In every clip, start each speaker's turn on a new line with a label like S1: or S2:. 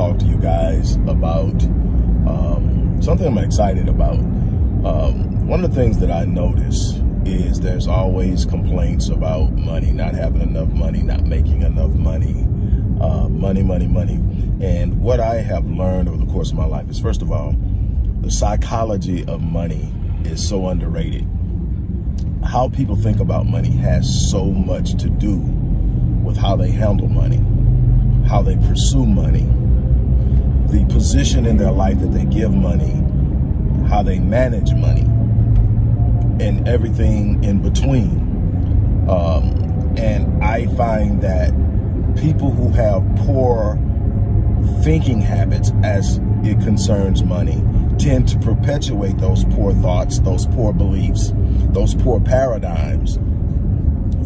S1: talk to you guys about um, something I'm excited about. Um, one of the things that I notice is there's always complaints about money, not having enough money, not making enough money, uh, money, money, money. And what I have learned over the course of my life is, first of all, the psychology of money is so underrated. How people think about money has so much to do with how they handle money, how they pursue money, the position in their life that they give money, how they manage money, and everything in between. Um, and I find that people who have poor thinking habits as it concerns money tend to perpetuate those poor thoughts, those poor beliefs, those poor paradigms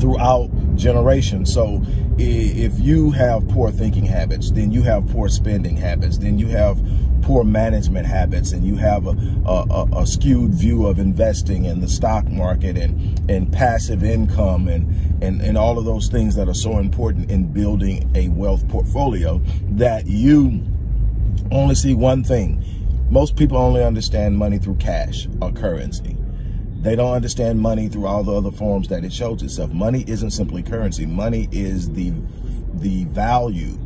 S1: throughout generations. So if you have poor thinking habits, then you have poor spending habits, then you have poor management habits and you have a, a, a, skewed view of investing in the stock market and, and passive income and, and, and all of those things that are so important in building a wealth portfolio that you only see one thing. Most people only understand money through cash or currency. They don't understand money through all the other forms that it shows itself. Money isn't simply currency. Money is the the value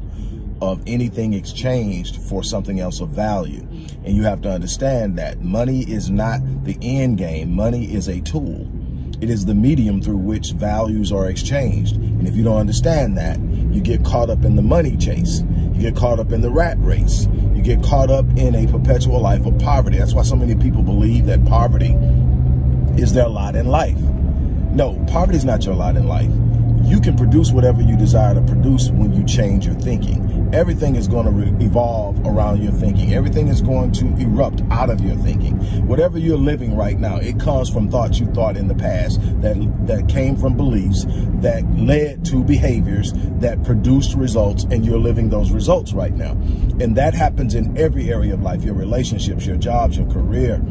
S1: of anything exchanged for something else of value. And you have to understand that money is not the end game. Money is a tool. It is the medium through which values are exchanged. And if you don't understand that, you get caught up in the money chase. You get caught up in the rat race. You get caught up in a perpetual life of poverty. That's why so many people believe that poverty is their lot in life. No, poverty is not your lot in life. You can produce whatever you desire to produce when you change your thinking. Everything is going to evolve around your thinking. Everything is going to erupt out of your thinking. Whatever you're living right now, it comes from thoughts you thought in the past that that came from beliefs that led to behaviors that produced results and you're living those results right now. And that happens in every area of life, your relationships, your jobs, your career,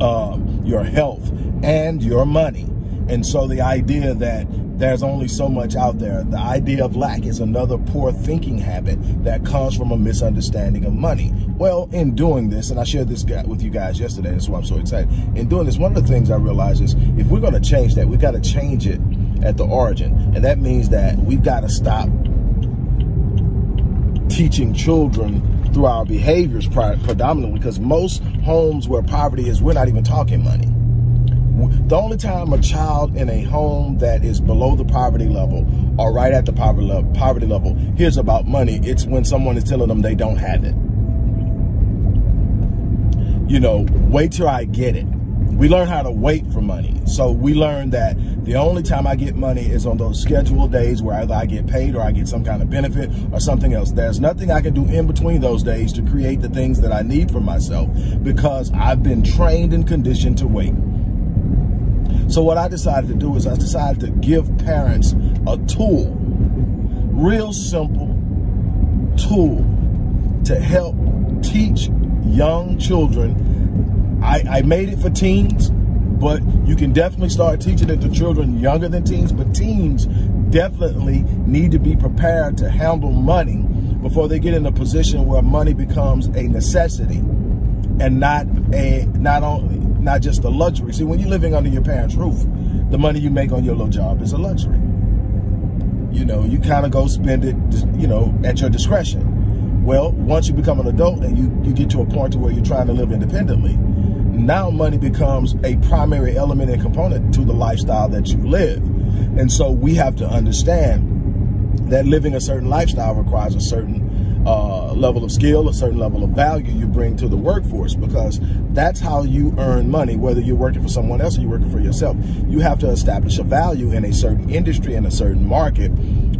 S1: um, your health, and your money. And so the idea that there's only so much out there, the idea of lack is another poor thinking habit that comes from a misunderstanding of money. Well, in doing this, and I shared this with you guys yesterday, that's why I'm so excited. In doing this, one of the things I realize is if we're going to change that, we've got to change it at the origin. And that means that we've got to stop teaching children through our behaviors predominantly because most homes where poverty is, we're not even talking money. The only time a child in a home that is below the poverty level or right at the poverty level, poverty level hears about money, it's when someone is telling them they don't have it. You know, wait till I get it we learn how to wait for money. So we learn that the only time I get money is on those scheduled days where either I get paid or I get some kind of benefit or something else. There's nothing I can do in between those days to create the things that I need for myself because I've been trained and conditioned to wait. So what I decided to do is I decided to give parents a tool, real simple tool to help teach young children I, I made it for teens, but you can definitely start teaching it to children younger than teens. But teens definitely need to be prepared to handle money before they get in a position where money becomes a necessity and not a not only not just a luxury. See, when you're living under your parents' roof, the money you make on your little job is a luxury. You know, you kind of go spend it, you know, at your discretion. Well, once you become an adult and you, you get to a point to where you're trying to live independently, now money becomes a primary element and component to the lifestyle that you live. And so we have to understand that living a certain lifestyle requires a certain uh, level of skill, a certain level of value you bring to the workforce because that's how you earn money, whether you're working for someone else or you're working for yourself. You have to establish a value in a certain industry, in a certain market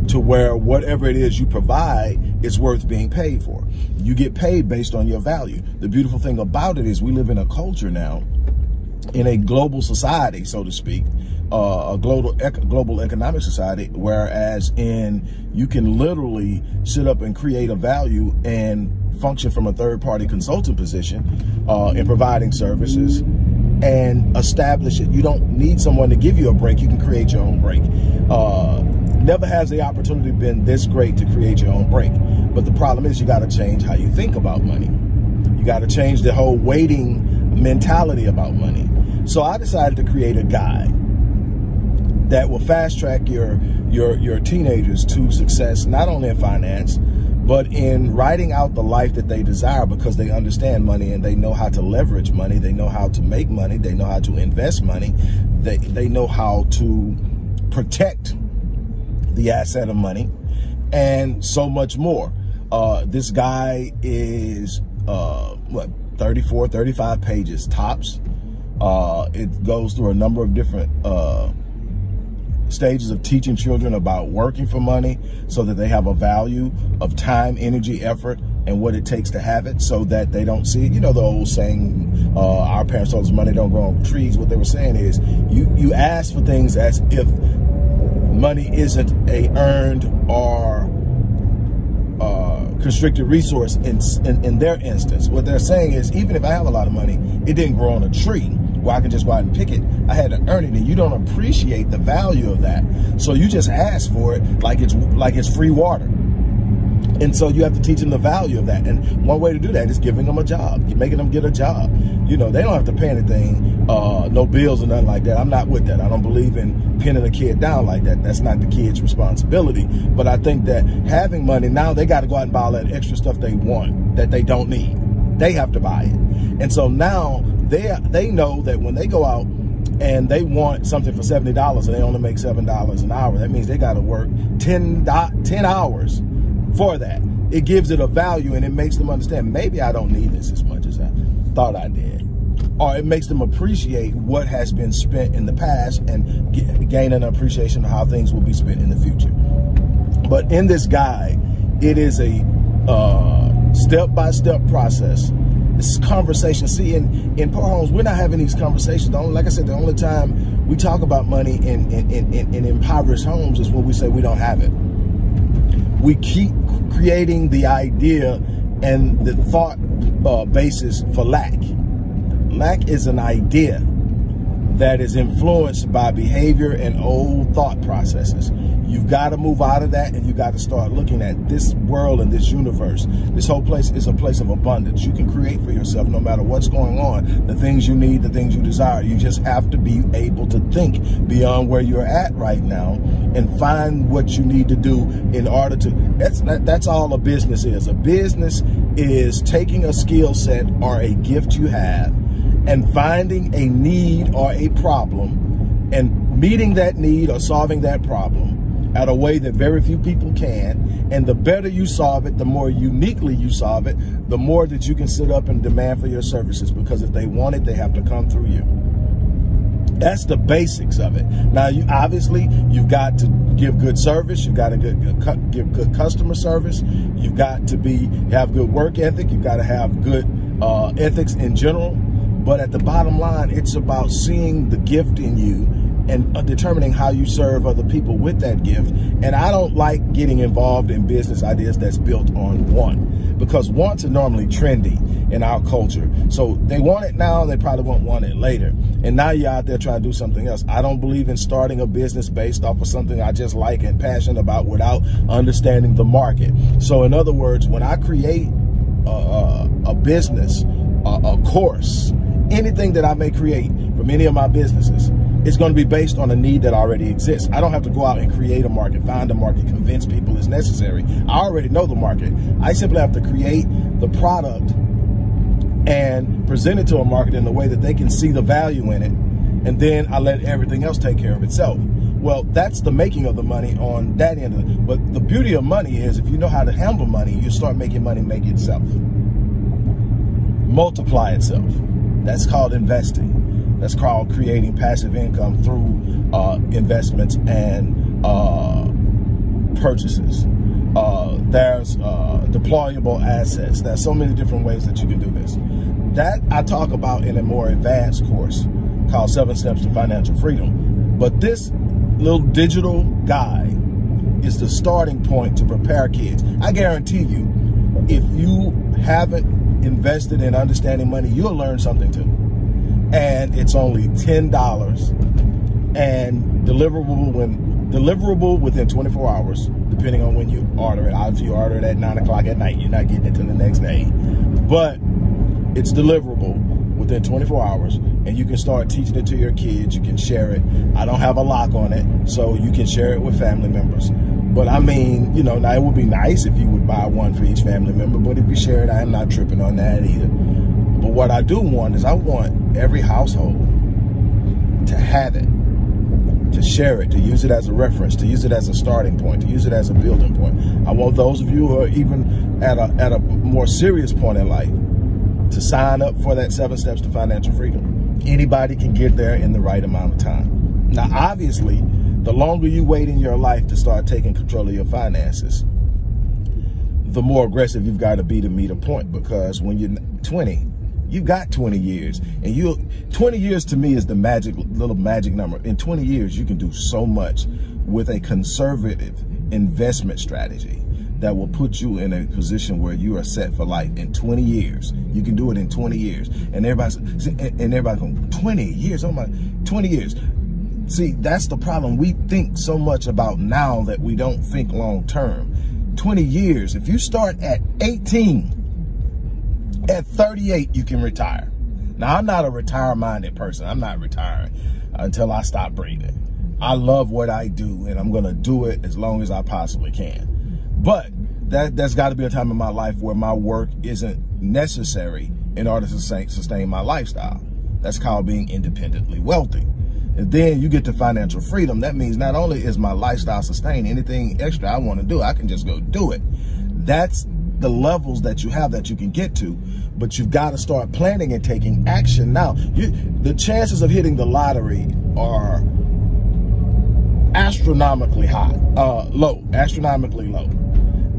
S1: to where whatever it is you provide is worth being paid for. You get paid based on your value. The beautiful thing about it is we live in a culture now, in a global society, so to speak, uh, a global global economic society, whereas in you can literally sit up and create a value and function from a third party consultant position uh, in providing services and establish it. You don't need someone to give you a break. You can create your own break. Uh, never has the opportunity been this great to create your own break. But the problem is you got to change how you think about money. You got to change the whole waiting mentality about money. So I decided to create a guide that will fast track your your your teenagers to success not only in finance but in writing out the life that they desire because they understand money and they know how to leverage money they know how to make money they know how to invest money they they know how to protect the asset of money and so much more uh, this guy is uh, what 34 35 pages tops uh, it goes through a number of different uh, stages of teaching children about working for money so that they have a value of time, energy, effort, and what it takes to have it so that they don't see it. You know, the old saying, uh, our parents told us money don't grow on trees. What they were saying is you, you ask for things as if money isn't a earned or uh, constricted resource in, in, in their instance. What they're saying is even if I have a lot of money, it didn't grow on a tree where I can just go out and pick it. I had to earn it, and you don't appreciate the value of that. So you just ask for it like it's like it's free water. And so you have to teach them the value of that. And one way to do that is giving them a job, making them get a job. You know, they don't have to pay anything, uh, no bills or nothing like that. I'm not with that. I don't believe in pinning a kid down like that. That's not the kid's responsibility. But I think that having money, now they got to go out and buy all that extra stuff they want that they don't need. They have to buy it. And so now they they know that when they go out and they want something for $70 and they only make $7 an hour, that means they got to work 10, 10 hours for that. It gives it a value and it makes them understand maybe I don't need this as much as I thought I did. Or it makes them appreciate what has been spent in the past and gain an appreciation of how things will be spent in the future. But in this guide, it is a uh, step-by-step -step process this conversation. See, in, in poor homes, we're not having these conversations. The only, like I said, the only time we talk about money in, in, in, in impoverished homes is when we say we don't have it. We keep creating the idea and the thought uh, basis for lack. Lack is an idea that is influenced by behavior and old thought processes. You've got to move out of that and you got to start looking at this world and this universe. This whole place is a place of abundance. You can create for yourself no matter what's going on, the things you need, the things you desire. You just have to be able to think beyond where you're at right now and find what you need to do in order to, that's, that, that's all a business is. A business is taking a skill set or a gift you have and finding a need or a problem and meeting that need or solving that problem at a way that very few people can. And the better you solve it, the more uniquely you solve it, the more that you can sit up and demand for your services because if they want it, they have to come through you. That's the basics of it. Now, you obviously you've got to give good service. You've got to good, give good customer service. You've got to be have good work ethic. You've got to have good uh, ethics in general. But at the bottom line, it's about seeing the gift in you and uh, determining how you serve other people with that gift. And I don't like getting involved in business ideas that's built on want because wants are normally trendy in our culture. So they want it now, and they probably won't want it later. And now you're out there trying to do something else. I don't believe in starting a business based off of something I just like and passionate about without understanding the market. So in other words, when I create a, a, a business, a, a course, anything that I may create from any of my businesses is going to be based on a need that already exists. I don't have to go out and create a market, find a market, convince people it's necessary. I already know the market. I simply have to create the product and present it to a market in a way that they can see the value in it. And then I let everything else take care of itself. Well, that's the making of the money on that end of it. But the beauty of money is if you know how to handle money, you start making money make itself. Multiply itself. That's called investing. That's called creating passive income through uh, investments and uh, purchases. Uh, there's uh, deployable assets. There's so many different ways that you can do this. That I talk about in a more advanced course called Seven Steps to Financial Freedom. But this little digital guide is the starting point to prepare kids. I guarantee you, if you haven't invested in understanding money, you'll learn something too. And it's only $10 and deliverable when deliverable within 24 hours, depending on when you order it. Obviously, you order it at 9 o'clock at night. You're not getting it till the next day. But it's deliverable within 24 hours, and you can start teaching it to your kids. You can share it. I don't have a lock on it, so you can share it with family members. But I mean, you know, now it would be nice if you would buy one for each family member, but if you share it, I'm not tripping on that either. But what I do want is I want every household to have it, to share it, to use it as a reference, to use it as a starting point, to use it as a building point. I want those of you who are even at a, at a more serious point in life to sign up for that seven steps to financial freedom. Anybody can get there in the right amount of time. Now, obviously, the longer you wait in your life to start taking control of your finances, the more aggressive you've got to be to meet a point. Because when you're 20, you got 20 years and you 20 years to me is the magic little magic number in 20 years you can do so much with a conservative investment strategy that will put you in a position where you are set for life in 20 years you can do it in 20 years and everybody's and everybody going 20 years oh my 20 years See, that's the problem. We think so much about now that we don't think long term. 20 years, if you start at 18, at 38, you can retire. Now, I'm not a retire minded person. I'm not retiring until I stop breathing. I love what I do and I'm going to do it as long as I possibly can. But that, there's got to be a time in my life where my work isn't necessary in order to sustain my lifestyle. That's called being independently wealthy. And then you get to financial freedom. That means not only is my lifestyle sustained, anything extra I want to do, I can just go do it. That's the levels that you have that you can get to, but you've got to start planning and taking action now. You, the chances of hitting the lottery are astronomically high, uh, low, astronomically low.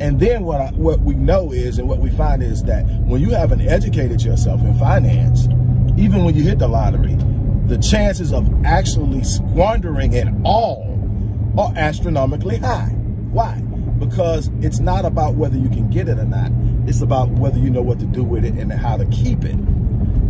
S1: And then what I, what we know is, and what we find is that when you haven't educated yourself in finance, even when you hit the lottery, the chances of actually squandering it all are astronomically high. Why? Because it's not about whether you can get it or not. It's about whether you know what to do with it and how to keep it.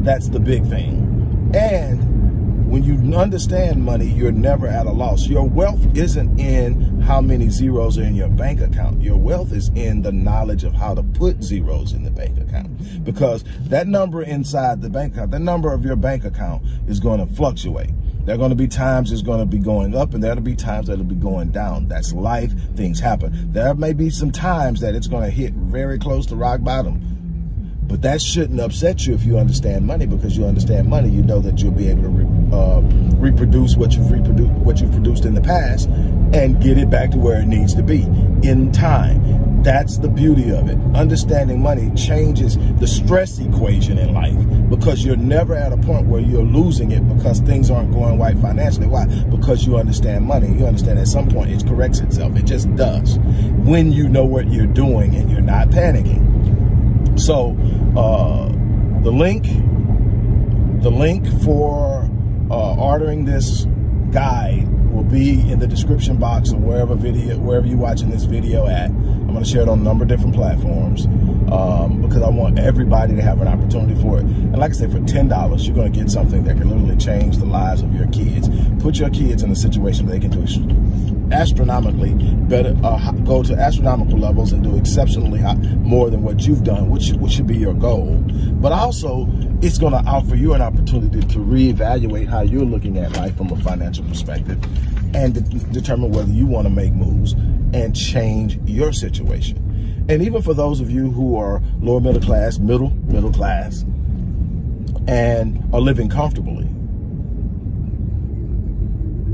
S1: That's the big thing. And when you understand money, you're never at a loss. Your wealth isn't in how many zeros are in your bank account. Your wealth is in the knowledge of how to put zeros in the bank account. Because that number inside the bank account, the number of your bank account is going to fluctuate. There are going to be times it's going to be going up and there'll be times that'll be going down. That's life. Things happen. There may be some times that it's going to hit very close to rock bottom but that shouldn't upset you if you understand money because you understand money. You know that you'll be able to re, uh, reproduce what you've reproduced, what you've produced in the past, and get it back to where it needs to be in time. That's the beauty of it. Understanding money changes the stress equation in life because you're never at a point where you're losing it because things aren't going right financially. Why? Because you understand money. You understand at some point it corrects itself. It just does when you know what you're doing and you're not panicking. So uh, the link, the link for uh, ordering this guide will be in the description box or wherever video, wherever you're watching this video at. I'm going to share it on a number of different platforms um, because I want everybody to have an opportunity for it. And like I said, for $10, you're going to get something that can literally change the lives of your kids. Put your kids in a situation they can do astronomically better, uh, go to astronomical levels and do exceptionally high, more than what you've done, which, which should be your goal. But also, it's going to offer you an opportunity to reevaluate how you're looking at life from a financial perspective and de determine whether you want to make moves and change your situation. And even for those of you who are lower middle class, middle, middle class, and are living comfortably,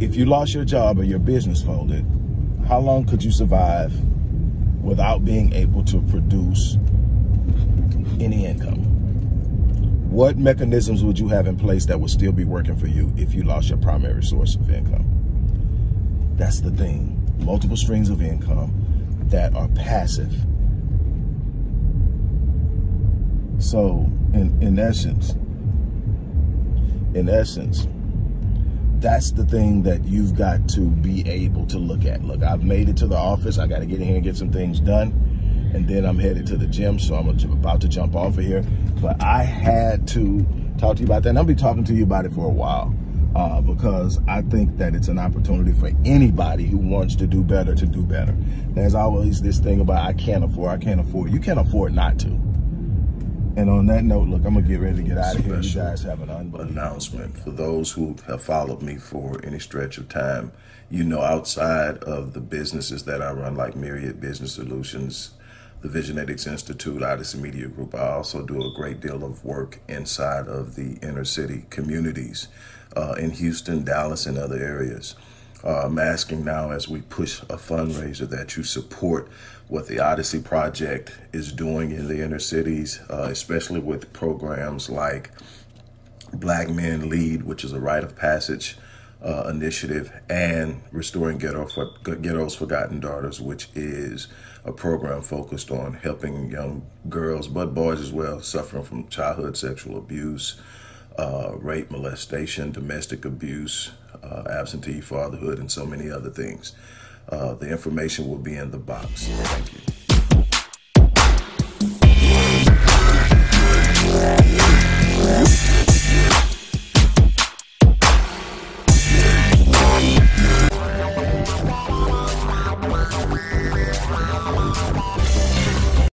S1: if you lost your job or your business folded, how long could you survive without being able to produce any income? What mechanisms would you have in place that would still be working for you if you lost your primary source of income? That's the thing. Multiple streams of income that are passive. So, in, in essence, in essence, that's the thing that you've got to be able to look at. Look, I've made it to the office. I got to get in here and get some things done. And then I'm headed to the gym, so I'm about to jump off of here. But I had to talk to you about that. And I'll be talking to you about it for a while. Uh, because I think that it's an opportunity for anybody who wants to do better to do better. There's always this thing about I can't afford, I can't afford. You can't afford not to. And on that note, look, I'm gonna get ready to get out of here. You guys have an unbelievable
S2: announcement for those who have followed me for any stretch of time. You know, outside of the businesses that I run, like Myriad Business Solutions, the Visionetics Institute, Odyssey Media Group, I also do a great deal of work inside of the inner city communities uh, in Houston, Dallas, and other areas. Uh, I'm asking now as we push a fundraiser that you support what the Odyssey Project is doing in the inner cities, uh, especially with programs like Black Men Lead, which is a rite of passage uh, initiative, and Restoring Ghetto for, Ghetto's Forgotten Daughters, which is a program focused on helping young girls, but boys as well, suffering from childhood sexual abuse, uh, rape, molestation, domestic abuse, uh, absentee fatherhood, and so many other things. Uh, the information will be in the box. Thank you.